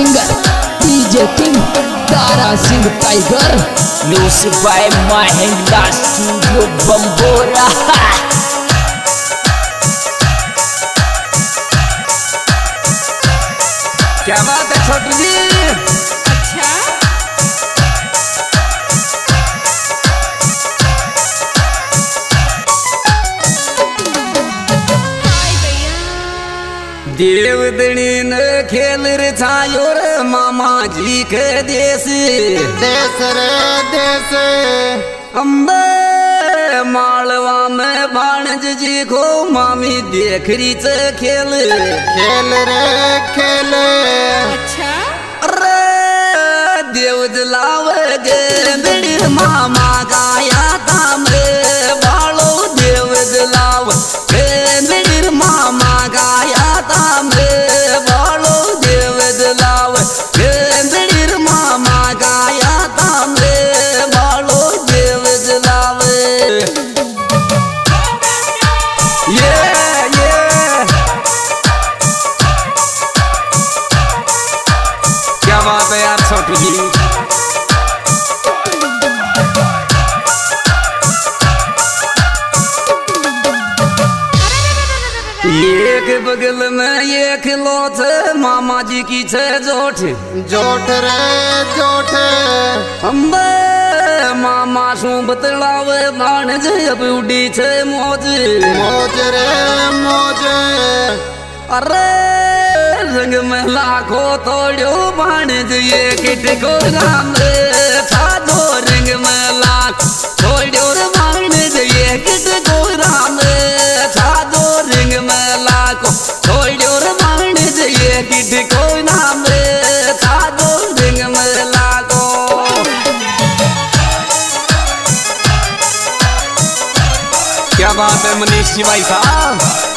Singer DJ king Tara Singh tiger music by Mahendra studio Bambora क्या बात है छोटू जी? अच्छा। देव दणी न खेल रे छायो मामा जी के देश। देश रे देश। अम्बे मालवा में भाणज जी को मामी देख रही च खेल। खेल रे खेल। अच्छा। अरे देव जलावे गे मेरी मामा गाया बात है यार छोटू जी एक बगल में एक लोथ मामा जी की छे जोठ। जोठ रे जोठ। अम्बे मामा सू बतलावे भाणज अब उड़ी छे मौज। मौज रे मौज। अरे रंग में लाखो तोड़ो भाणज ये किट को राम साधो रंग में लाख तोड़ो भाणज ये किट को राम छादो रंग में लाख तोड़ो भाणज ये किट को लाखो। क्या बात है मनीष जी भाई साहब?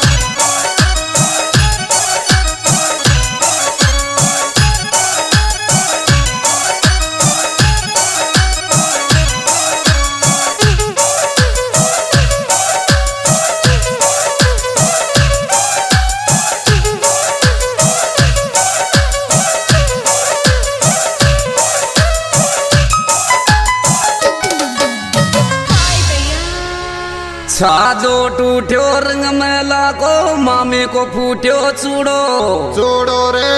छाजो रंग मेला को मामी को फूट्यो चूड़ो। चूड़ो रे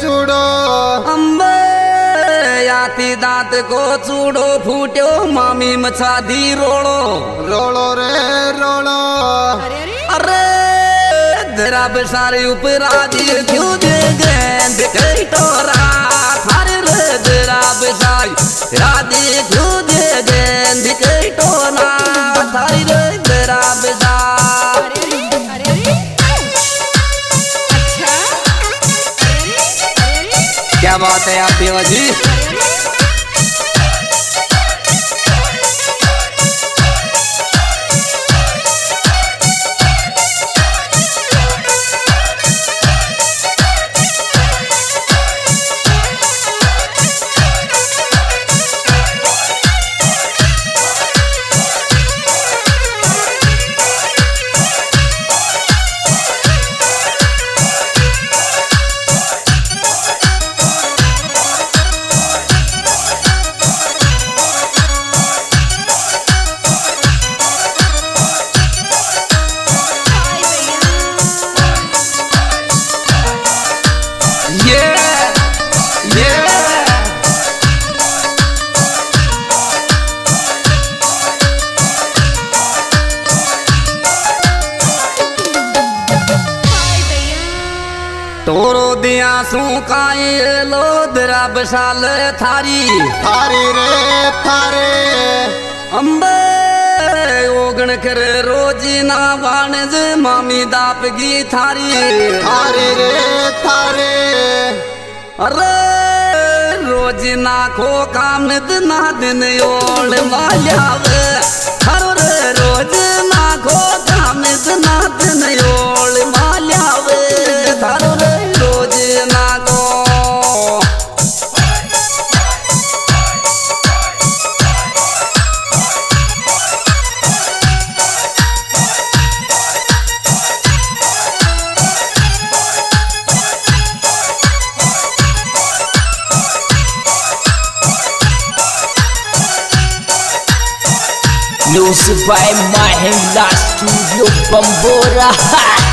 चूड़ो। अम्बे याती दांत को चूड़ो फूट्यो मामी मछा दी रोड़ो। रोलो रे रोलो अरे तेरा बेसारे ऊपर आज क्यों दे गेंद कई टोरा थारे रे तेरा बेसाई राधे क्यों दे गेंद कई अरे क्या बात है आप देवा तोरो दिया सू काए लो दरा बसाल थारी। थारी रे थारे। अंबे ओगण कर रोज ना बाणज मामी दाप गी थारी। थारी रे थारे। अरे रोज ना खो काम ना दिन ओल माल्यावे Music by Mahindra Studio Bambora.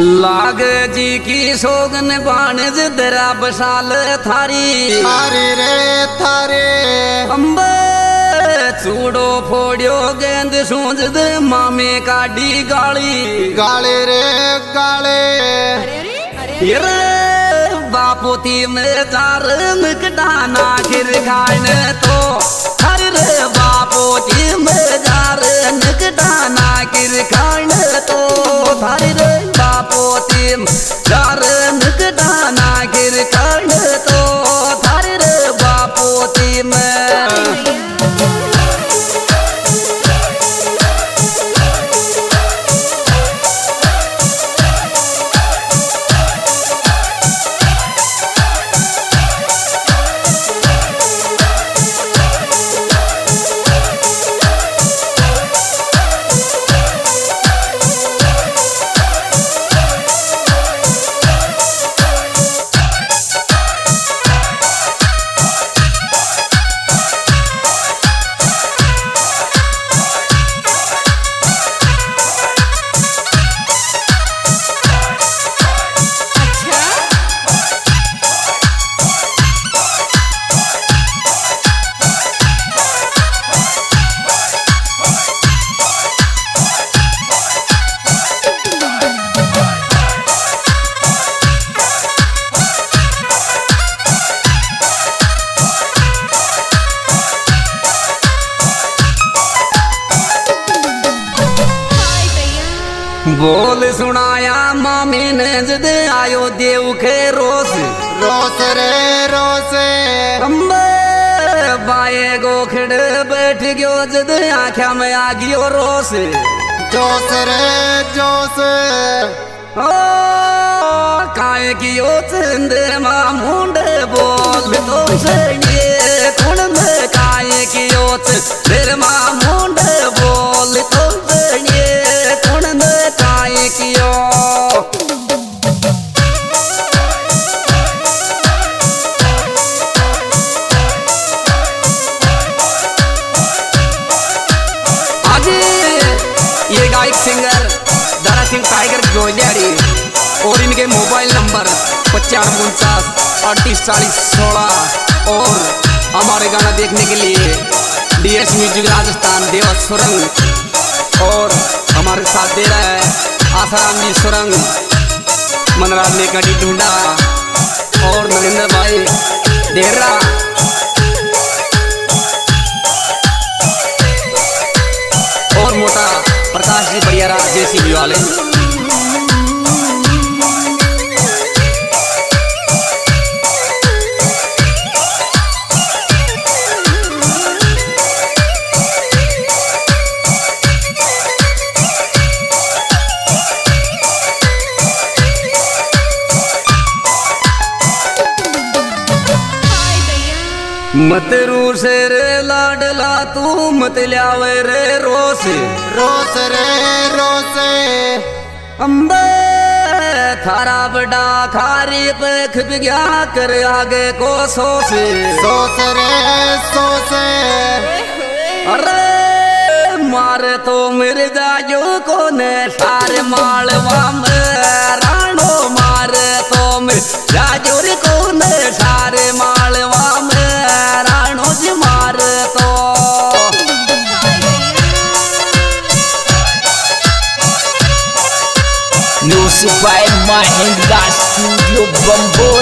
लाग जी की सोगन बाणज दरा बसाल थारी। थारी रे थारे। अंबे चूड़ो फोड़ियो गेंद दे मामे काडी गाली। गाले रे गाले। अरे ये चार निकटाना गिर खाने तो। बाए गोखड़ बैठ गयो जद आख्या में आ गयो रोस। जोस रे जोस। ओ काय कियो चंद्रमा मुंडे बोल तो सणिए कुण में काय कियो चंद्रमा मुंडे बोल तो सणिए चालीस, सोलह और हमारे गाना देखने के लिए डीएस म्यूज़िक राजस्थान देवा सुरंग और हमारे साथ दे रहा है आसाराम जी सुरंग, मनराज ने कटी ढूंढा और नरेंद्र भाई देहरा। और मोटा प्रकाश जी, बढ़िया जेसीबी वाले। मत रू से रे लाडला तू मत ल्यावे रे रोस। रोस रे रोसे। अम्बे थारा बड़ा खारी पे खिप गया कर आगे को सोस। सोस रे सोसे। अरे मारे तो मेरे जायो को ने सारे मालवा में। राणो मारे तो मेरे जाजो bum.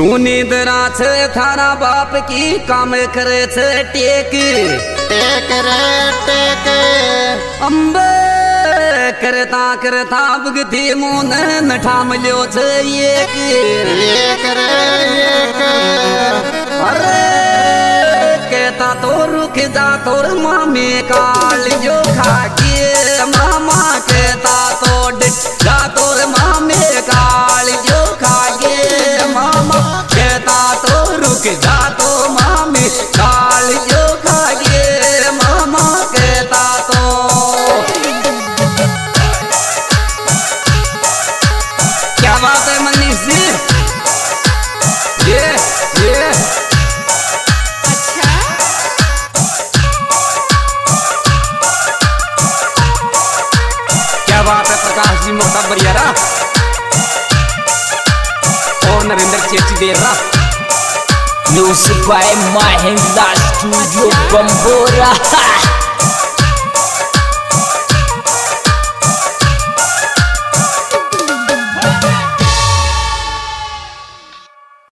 सुनी दरा छे थारा बाप की काम करे छे टेक। टेक रे टेक। अम्बे करता करता भगती मुन नठा मिलो छे एक। एक रे एक। अरे कहता तो रुक जा तोर मामी काल जो खाके। मामा कहता तो डिट जा तोर तो रुक जा तो मामी काल जो खाके मामा कहता तो क्या बात है मनीष जी? ये ये। अच्छा। क्या बात है प्रकाश जी मोटा बरियारा? और नरेंद्र चेची देरा Music by Mahindra Studio Bambora.